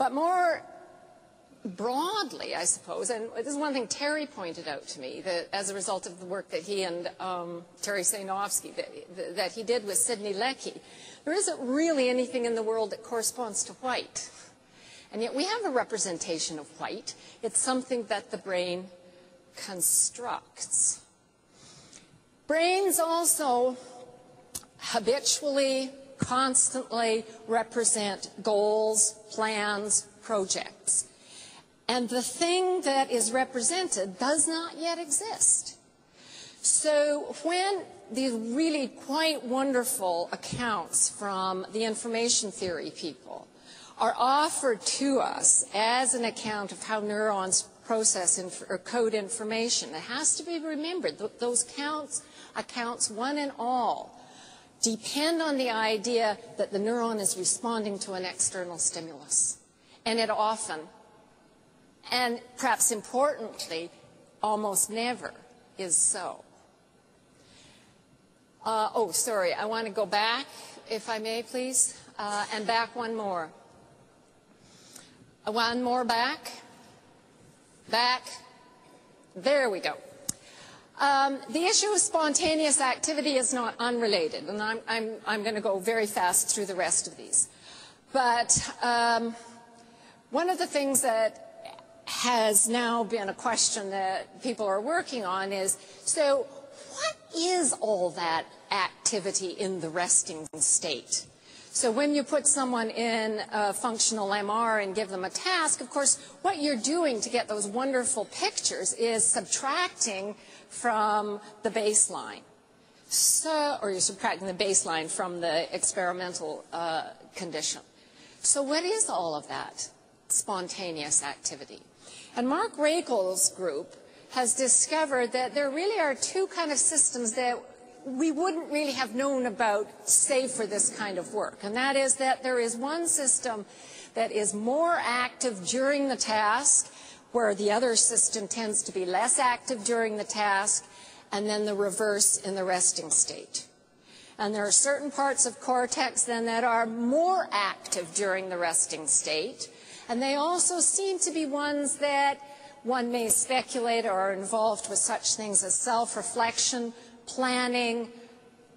But more broadly, I suppose, and this is one thing Terry pointed out to me, that as a result of the work that he and um, Terry Sejnowski, that, that he did with Sidney Lehky, there isn't really anything in the world that corresponds to white. And yet we have a representation of white. It's something that the brain constructs. Brains also habitually, constantly represent goals, plans, projects. And the thing that is represented does not yet exist. So when these really quite wonderful accounts from the information theory people are offered to us as an account of how neurons process inf or code information, it has to be remembered that those counts, accounts, one and all, depend on the idea that the neuron is responding to an external stimulus. And it often, and perhaps importantly, almost never is so. Uh, oh, sorry, I want to go back, if I may, please, uh, and back one more. One more back. Back. There we go. Um, the issue of spontaneous activity is not unrelated, and I'm, I'm, I'm going to go very fast through the rest of these. But um, one of the things that has now been a question that people are working on is, so what is all that activity in the resting state? So when you put someone in a functional MR and give them a task, of course, what you're doing to get those wonderful pictures is subtracting from the baseline. So, or you're subtracting the baseline from the experimental uh, condition. So what is all of that spontaneous activity? And Mark Raichle's group has discovered that there really are two kind of systems that we wouldn't really have known about, save for this kind of work. And that is that there is one system that is more active during the task, where the other system tends to be less active during the task, and then the reverse in the resting state. And there are certain parts of cortex then that are more active during the resting state. And they also seem to be ones that one may speculate are involved with such things as self-reflection, planning,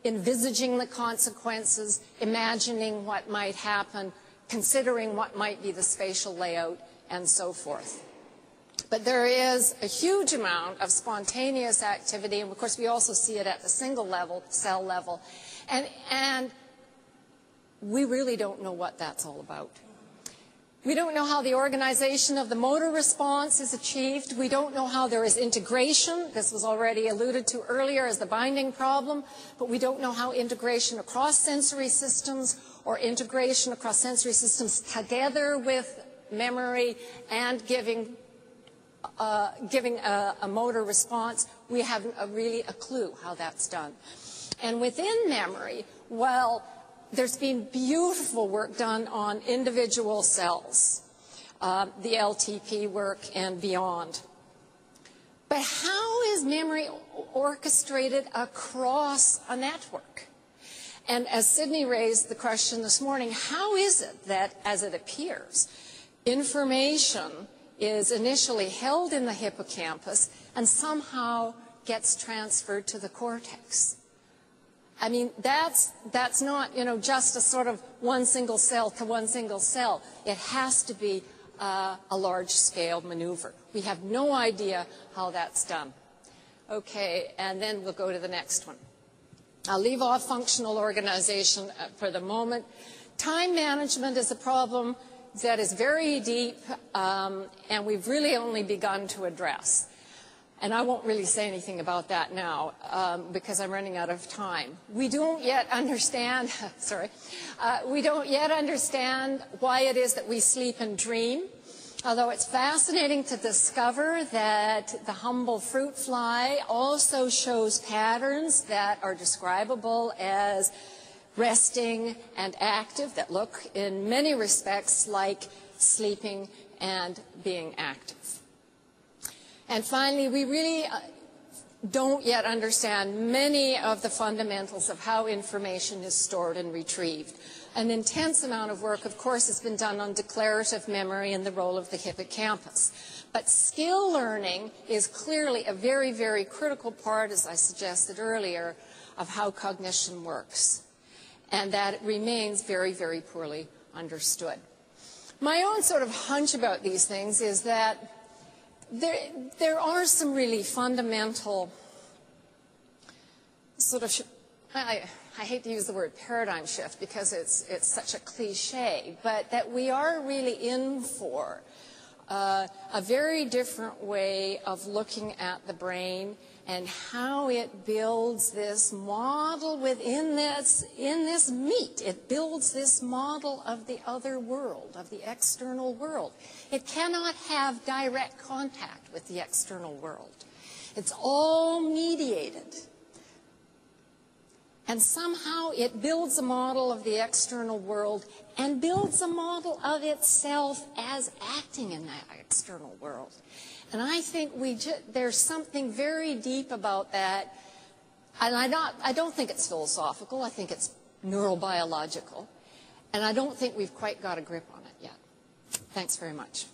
envisaging the consequences, imagining what might happen, considering what might be the spatial layout, and so forth. But there is a huge amount of spontaneous activity, and of course we also see it at the single level, cell level. And, and we really don't know what that's all about. We don't know how the organization of the motor response is achieved. We don't know how there is integration. This was already alluded to earlier as the binding problem, but we don't know how integration across sensory systems or integration across sensory systems together with memory and giving uh, giving a, a, motor response, we haven't a really a clue how that's done. And within memory, well, there's been beautiful work done on individual cells, uh, the LTP work and beyond. But how is memory orchestrated across a network? And as Sydney raised the question this morning, how is it that, as it appears, information is initially held in the hippocampus and somehow gets transferred to the cortex? I mean, that's, that's not, you know, just a sort of one single cell to one single cell. It has to be uh, a large-scale maneuver. We have no idea how that's done. Okay, and then we'll go to the next one. I'll leave off functional organization uh, for the moment. Time management is a problem that is very deep, um, and we've really only begun to address. And I won't really say anything about that now um, because I'm running out of time. We don't yet understand, sorry, uh, we don't yet understand why it is that we sleep and dream. Although it's fascinating to discover that the humble fruit fly also shows patterns that are describable as resting and active that look in many respects like sleeping and being active. And finally, we really uh, don't yet understand many of the fundamentals of how information is stored and retrieved. an intense amount of work, of course, has been done on declarative memory and the role of the hippocampus. But skill learning is clearly a very, very critical part, as I suggested earlier, of how cognition works. And that remains very, very poorly understood. My own sort of hunch about these things is that there, there are some really fundamental sort of, I, I hate to use the word paradigm shift because it's, it's such a cliche, but that we are really in for uh, a very different way of looking at the brain and how it builds this model within this, in this meat. It builds this model of the other world, of the external world. It cannot have direct contact with the external world. It's all mediated and somehow it builds a model of the external world and builds a model of itself as acting in that external world. And I think we there's something very deep about that. And I, not, I don't think it's philosophical. I think it's neurobiological. And I don't think we've quite got a grip on it yet. Thanks very much.